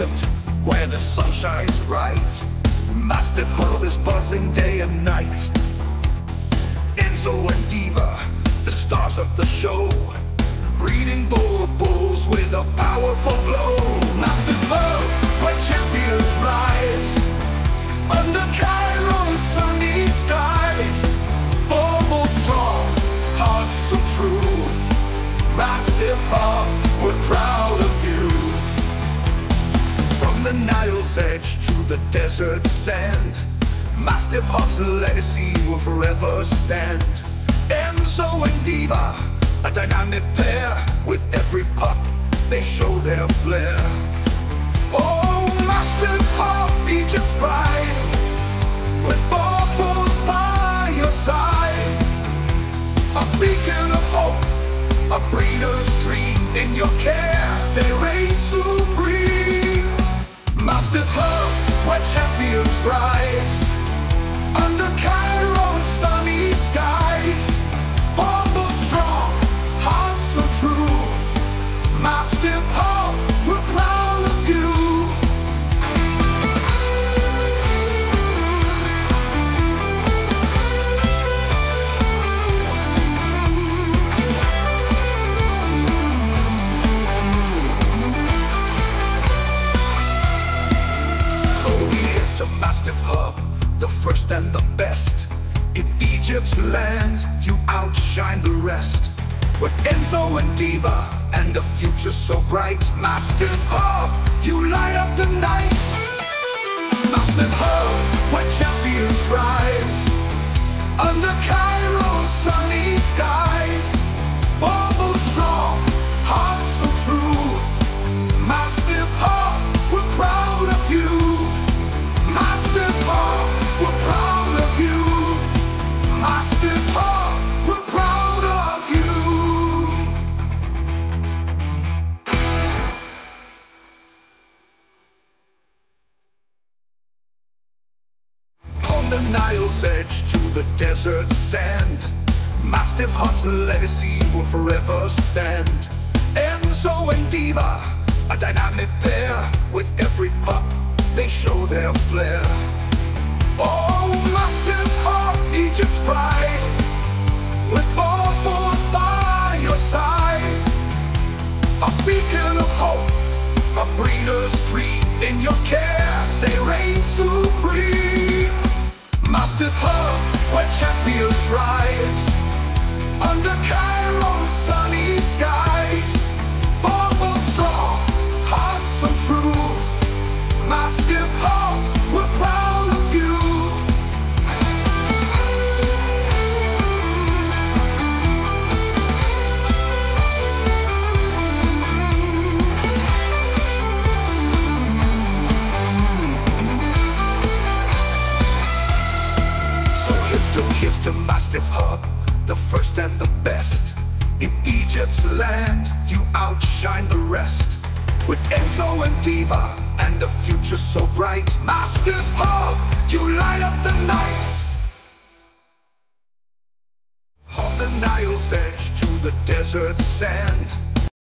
Egypt, where the sun shines bright. Mastiff Hub is buzzing day and night. Enzo and Diva, the stars of the show. Breeding bull bulls with a powerful edge to the desert sand. Mastiff Hub's legacy will forever stand. Enzo and Diva, a dynamic pair. With every pup, they show their flair. Oh, Mastiff Hub, Egypt's pride With Boerboels by your side. A beacon of hope a breeder's dream in your care, champions and the best. In Egypt's land, you outshine the rest. With Enzo and Diva, and a future so bright. Mastiff Hub, you light up the night. Mastiff Hub, where champions rise. Nile's edge to the desert sand. Mastiff Hub's legacy will forever stand. Enzo and Diva, a dynamic pair. With every pup, they show their flair. Oh, Mastiff Hub, Egypt's pride. With Boerboels by your side. A beacon of hope, a breeder's dream In your care, they reign supreme Mastiff Hub, where champions rise. Under Cairo's sunny skies to, Mastiff Hub, the first and the best. In Egypt's land, you outshine the rest. With Enzo and Diva, and a future so bright. Mastiff Hub, you light up the night. On the Nile's edge to the desert sand.